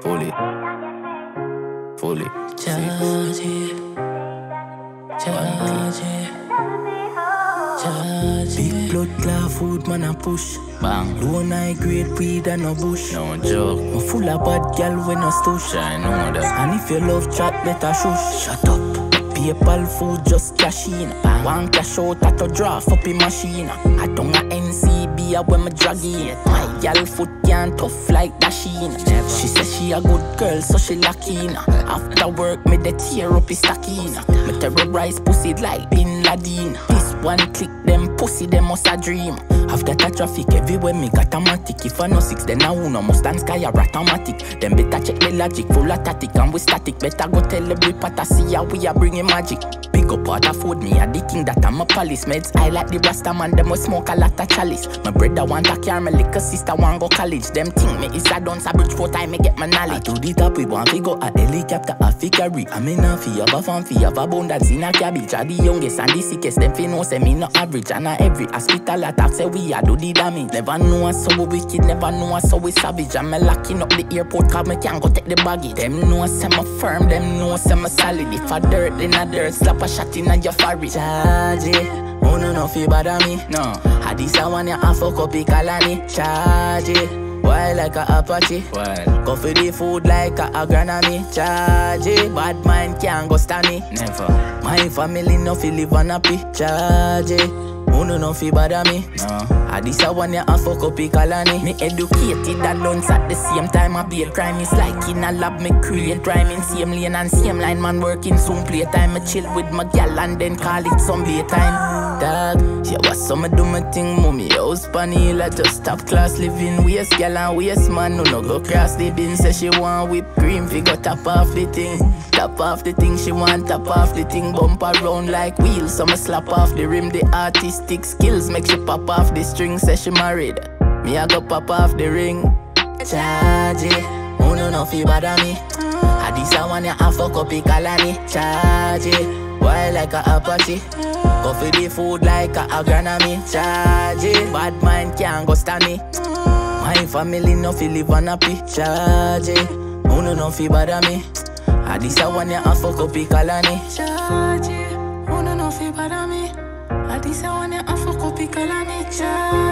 Fully. Fully. Charge it. Charge it. Charge Big blood clot food man a push. Bang. Low high grade weed and no bush. No joke. Me full of bad gal when no stush. I know that. And if you love chat, better shush. Shut up. PayPal food just cash in. One cash out at a draft up in machine. I don't a NCB a when me drag in. My gal foot can't tough like Dasheen. She says she a good girl, so she lucky. After work, me the tear up his stacking. Me terrorize pussy like Bin Laden. This one click them pussy, them must a dream. After that traffic everywhere me got a matic. If I know six, then I uno must stand sky a automatic. Then better check the logic, full of static and we static. Better go tell every part I see how we are bringing magic. Big up out of food, me a the king that I'm a palace. Meds I like the rasta man, them will smoke a lot of chalice. My brother want a car, my little sister want go college. Them think me is a dance a bridge for time me get my knowledge. To the top we want to go a helicopter, a figure. I mean a fee of a fan fee of abundance in a cabbage. A the youngest and the sickest, them fi know say me no average. And a every hospital attack say we a do the damage. Never know us so we wicked, never know us so we savage. I'm a locking up the airport cause me can't go take the baggage. Them know I'm me firm, them know I'm me solid. If I dirt, then I dirt, slap a shot in a your forehead. Charge it, oh no no fi bother me. No. I this a one ya a fuck up the colony. Charge it, why like a Apache? Well, Go for the food like a agronomy. Charge it, bad mind can't go stand me. never. My family no fi live on. Charge it, oh no fi bother me. No. I this a one ya a fuck up colony. Me educated and dance at the same time. I be a crime is like in a lab. Me create rhyme in same lane and same line. Man working soon playtime. Me chill with my gal and then call it some time. Dog, yeah, what some do my thing, mommy. House panila just top class living. Waste gal and waste man. No no go cross the bin. Say she want whipped cream. Fi go top off the thing. Top off the thing she want. Top off the thing. Bump around like wheels. So me slap off the rim. The artistic skills make she pop off the string. Say she married. Me I go pop off the ring. Charge it. Oh no no fi bother me. I this a one ya a fuck up the colony. Charge it. Why like a Apache? Go for the food like a agronomy. Charge it. Bad mind can't go stand me. My family no fi live on happy. Charge it. Oh no fi bother me. I this a one ya a fuck up the colony. Charge it. Oh no no fi bother me. I this a one ya a fuck up the colony. Charge